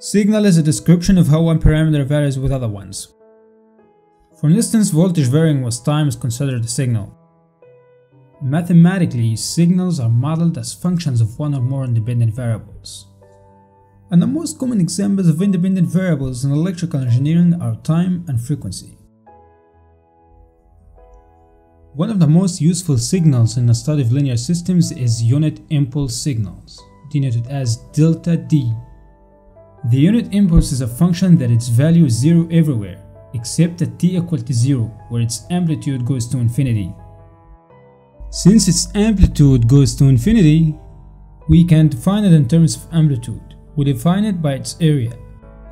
Signal is a description of how one parameter varies with other ones. For instance, voltage varying with time is considered a signal. Mathematically, signals are modeled as functions of one or more independent variables. And the most common examples of independent variables in electrical engineering are time and frequency. One of the most useful signals in the study of linear systems is unit impulse signals, denoted as delta t. The unit impulse is a function that its value is zero everywhere, except at t equal to zero, where its amplitude goes to infinity. Since its amplitude goes to infinity, we can define it in terms of amplitude. We define it by its area.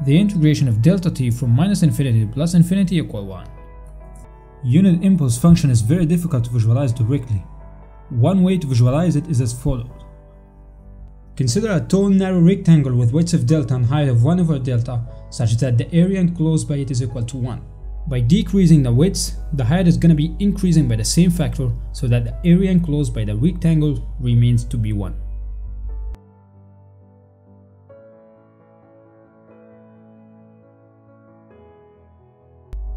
The integration of delta t from minus infinity to plus infinity equal 1. Unit impulse function is very difficult to visualize directly. One way to visualize it is as follows. Consider a tall narrow rectangle with width of delta and height of 1 over delta such that the area enclosed by it is equal to 1. By decreasing the width, the height is going to be increasing by the same factor so that the area enclosed by the rectangle remains to be 1.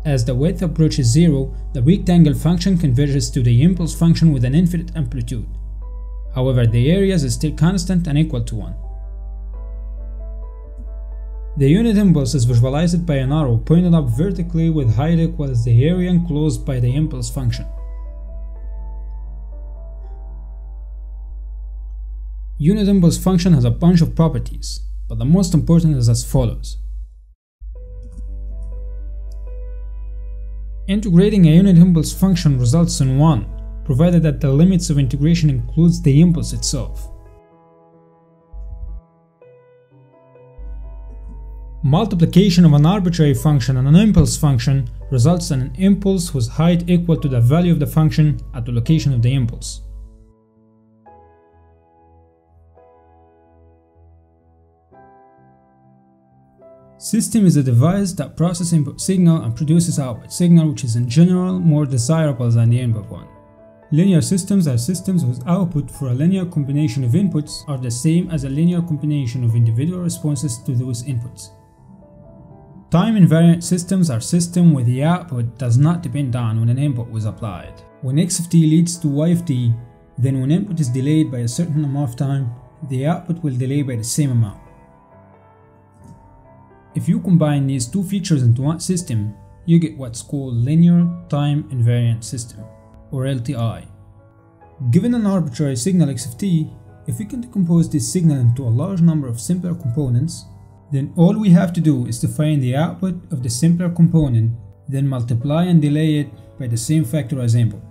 As the width approaches 0, the rectangle function converges to the impulse function with an infinite amplitude. However, the area is still constant and equal to 1. The unit impulse is visualized by an arrow pointed up vertically with height equals the area enclosed by the impulse function. Unit impulse function has a bunch of properties, but the most important is as follows. Integrating a unit impulse function results in 1, provided that the limits of integration includes the impulse itself. Multiplication of an arbitrary function and an impulse function results in an impulse whose height equal to the value of the function at the location of the impulse. System is a device that processes input signal and produces output signal which is in general more desirable than the input one. Linear systems are systems whose output for a linear combination of inputs are the same as a linear combination of individual responses to those inputs. Time invariant systems are systems where the output does not depend on when an input was applied. When x of t leads to y of t, then when input is delayed by a certain amount of time, the output will delay by the same amount. If you combine these two features into one system, you get what's called linear time invariant system, or LTI. Given an arbitrary signal x of t, if we can decompose this signal into a large number of simpler components, then all we have to do is to find the output of the simpler component, then multiply and delay it by the same factor as input.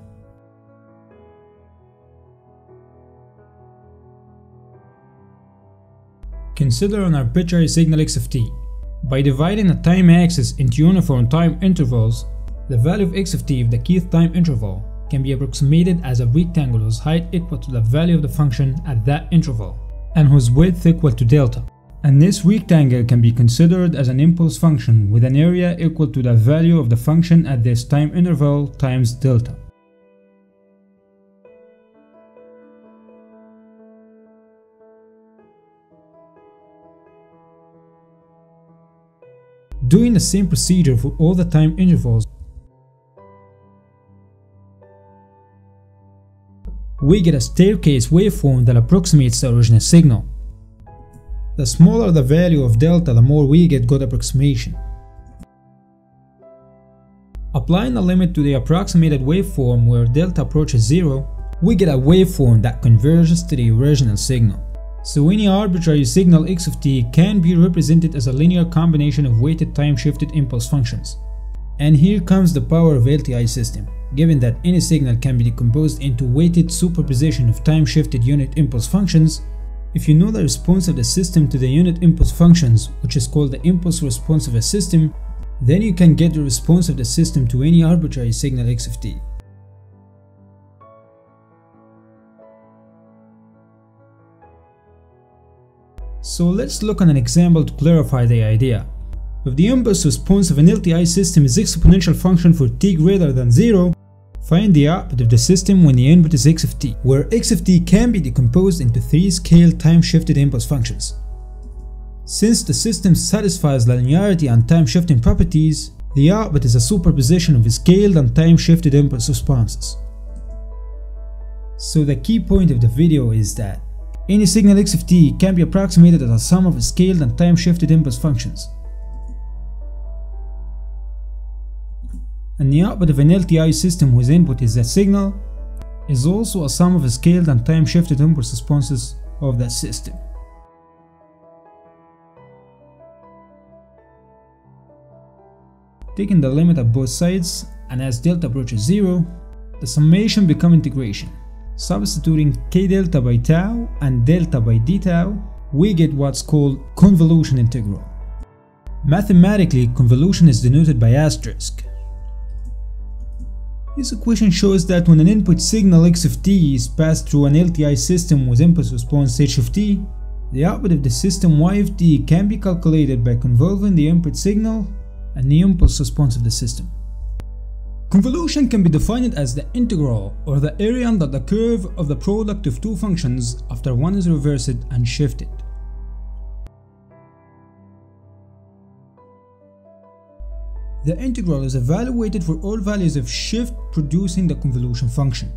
Consider an arbitrary signal x of t. By dividing a time axis into uniform time intervals, the value of x of t of the kth time interval can be approximated as a rectangle whose height equal to the value of the function at that interval, and whose width equal to delta. And this rectangle can be considered as an impulse function with an area equal to the value of the function at this time interval times delta. Doing the same procedure for all the time intervals, we get a staircase waveform that approximates the original signal. The smaller the value of delta, the more we get good approximation. Applying a limit to the approximated waveform where delta approaches zero, we get a waveform that converges to the original signal. So any arbitrary signal x of t can be represented as a linear combination of weighted time-shifted impulse functions. And here comes the power of LTI system, given that any signal can be decomposed into weighted superposition of time-shifted unit impulse functions, if you know the response of the system to the unit impulse functions, which is called the impulse response of a system, then you can get the response of the system to any arbitrary signal x of t. So let's look at an example to clarify the idea. If the impulse response of an LTI system is exponential function for t greater than 0, find the output of the system when the input is x of t, where x of t can be decomposed into three scale time-shifted impulse functions. Since the system satisfies linearity and time shifting properties, the output is a superposition of scaled and time shifted impulse responses. So the key point of the video is that any signal x of t can be approximated as a sum of scaled and time shifted impulse functions. And the output of an LTI system whose input is that signal is also a sum of scaled and time shifted impulse responses of that system. Taking the limit at both sides and as delta approaches 0, the summation become integration. Substituting k delta by tau and delta by d tau, we get what's called convolution integral. Mathematically, convolution is denoted by asterisk. This equation shows that when an input signal x of t is passed through an LTI system with impulse response h of t, the output of the system y of t can be calculated by convolving the input signal and the impulse response of the system. Convolution can be defined as the integral or the area under the curve of the product of two functions after one is reversed and shifted. The integral is evaluated for all values of shift producing the convolution function.